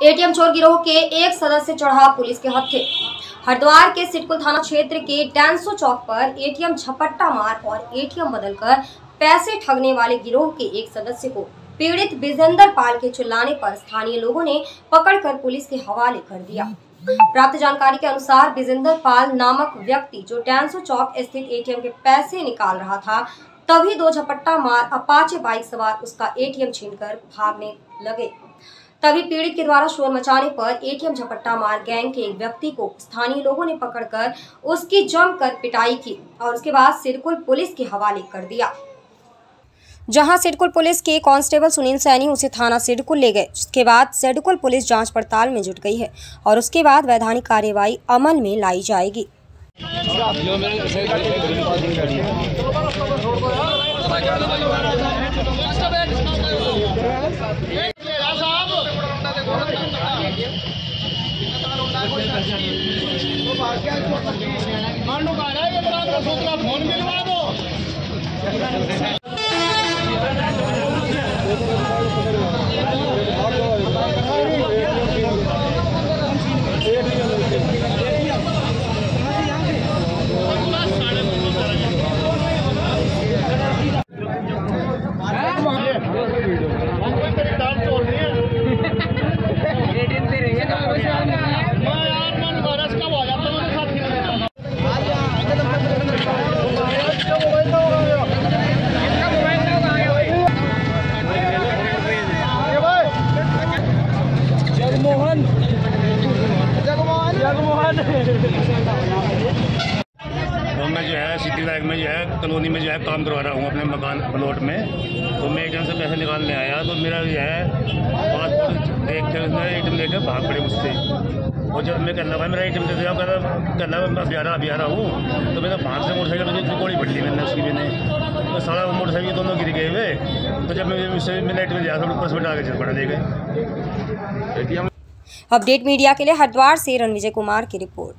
ATM चोर गिरोह के एक सदस्य चढ़ा पुलिस के हत्थे। हरिद्वार के सिटकुल थाना क्षेत्र के डैंसो चौक पर एटीएम झपट्टा मार और एटीएम बदलकर पैसे ठगने वाले गिरोह के एक सदस्य को पीड़ित विजेंदर पाल के चिल्लाने पर स्थानीय लोगों ने पकड़कर पुलिस के हवाले कर दिया। प्राप्त जानकारी के अनुसार विजेंदर पाल नामक व्यक्ति जो डैंसो चौक स्थित एटीएम के पैसे निकाल रहा था, तभी दो झपट्टा मार अपाचे बाइक सवार उसका एटीएम छीनकर भागने लगे। तभी पीड़ित के द्वारा शोर मचाने पर एटीएम झपट्टा मार गैंग के एक व्यक्ति को स्थानीय लोगों ने पकड़कर उसकी जमकर पिटाई की और उसके बाद सिरकुल पुलिस के हवाले कर दिया। जहाँ सिडकुल पुलिस के कांस्टेबल सुनील सैनी उसे थाना सिडकुल ले गए, जिसके बाद सिडकुल पुलिस जाँच पड़ताल में जुट गई है और उसके बाद वैधानिक कार्यवाही अमल में लाई जाएगी। मांडू का है फ़ोन मिलवा दो तो मैं जो है सिटी विधायक में जो है कॉलोनी में जो है काम करवा रहा हूँ अपने मकान प्लॉट में। तो मैं एटीएम से पैसे निकालने आया तो मेरा जो है पासपोर्ट देख के उसने एटीएम लेकर भाग पड़े मुझसे। और जब मैं कहना भाई मेरा आइटम दे दिया कहना कहना मैं अभी आ रहा अभी आ रहा हूँ। तो मैंने भाग से मोटरसाइकिल मुझे गोली पड़ ली मैंने उसकी मैंने। तो सारा मोटरसाइकिल दोनों गिर गए हुए। तो जब मैं उससे मैंने एटीएम दिया था ऊपर से आगे चल पड़ा ले गए। अपडेट मीडिया के लिए हरिद्वार से रणविजय कुमार की रिपोर्ट।